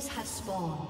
Inhibitors have spawned.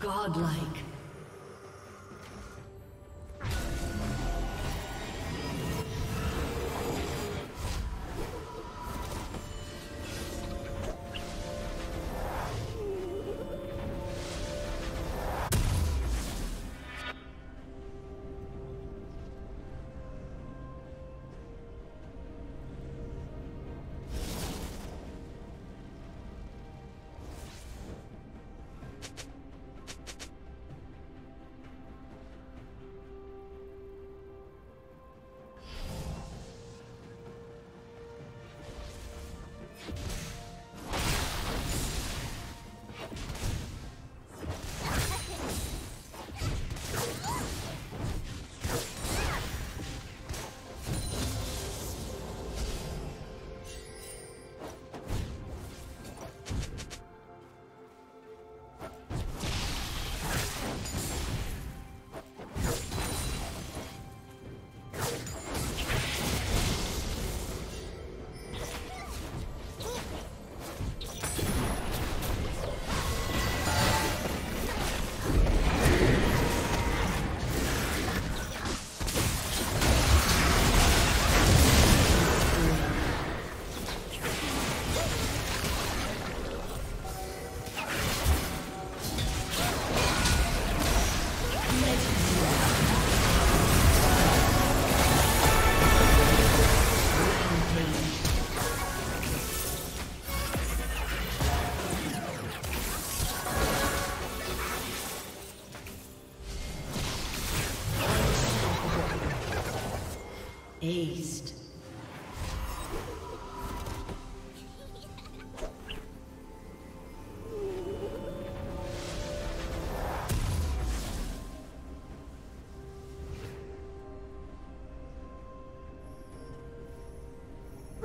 Godlike.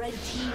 Red team